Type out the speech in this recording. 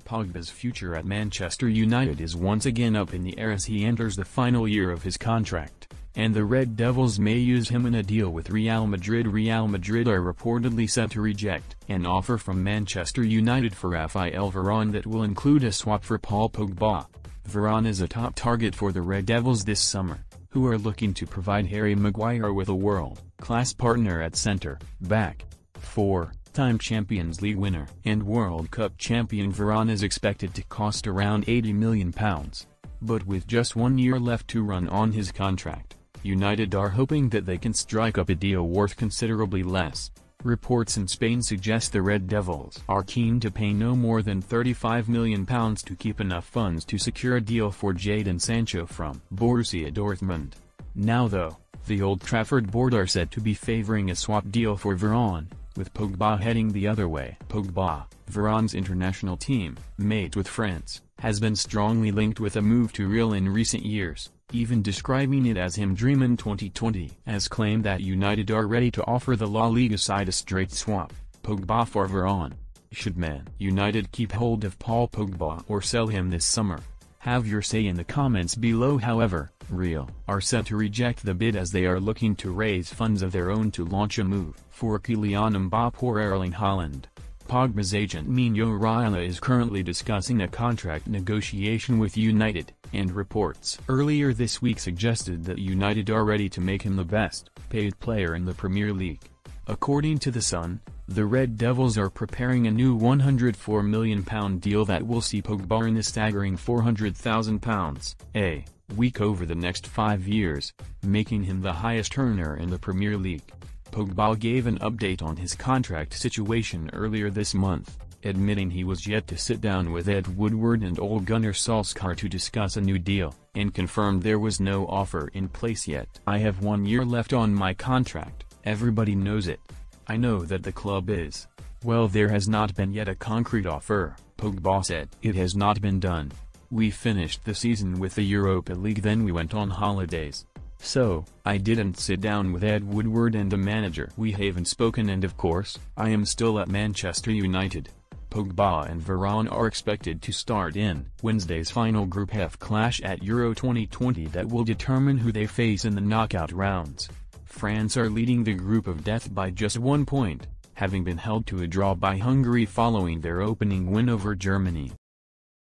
Paul Pogba's future at Manchester United is once again up in the air as he enters the final year of his contract, and the Red Devils may use him in a deal with Real Madrid. Real Madrid are reportedly set to reject an offer from Manchester United for Raphael Varane that will include a swap for Paul Pogba. Varane is a top target for the Red Devils this summer, who are looking to provide Harry Maguire with a world-class partner at center, back. 4 time Champions League winner and World Cup champion Varane is expected to cost around £80 million. But with just one year left to run on his contract, United are hoping that they can strike up a deal worth considerably less. Reports in Spain suggest the Red Devils are keen to pay no more than £35 million to keep enough funds to secure a deal for Jadon Sancho from Borussia Dortmund. Now though, the Old Trafford board are said to be favouring a swap deal for Varane, with Pogba heading the other way. Pogba, Varane's international team, mate with France, has been strongly linked with a move to Real in recent years, even describing it as him dreaming 2020. As claimed that United are ready to offer the La Liga side a straight swap, Pogba for Varane. Should Man United keep hold of Paul Pogba or sell him this summer? Have your say in the comments below however, Real are set to reject the bid as they are looking to raise funds of their own to launch a move for Kylian Mbappe or Erling Haaland. Pogba's agent Mino Raiola is currently discussing a contract negotiation with United, and reports earlier this week suggested that United are ready to make him the best paid player in the Premier League. According to The Sun, the Red Devils are preparing a new £104 million deal that will see Pogba earn a staggering £400,000 a week over the next five years, making him the highest earner in the Premier League. Pogba gave an update on his contract situation earlier this month, admitting he was yet to sit down with Ed Woodward and Ole Gunnar Solskjaer to discuss a new deal, and confirmed there was no offer in place yet. I have one year left on my contract, everybody knows it. I know that the club is. Well there has not been yet a concrete offer, Pogba said. It has not been done. We finished the season with the Europa League then we went on holidays. So, I didn't sit down with Ed Woodward and the manager. We haven't spoken and of course, I am still at Manchester United. Pogba and Varane are expected to start in Wednesday's final Group F clash at Euro 2020 that will determine who they face in the knockout rounds. France are leading the group of death by just one point, having been held to a draw by Hungary following their opening win over Germany.